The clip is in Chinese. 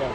对。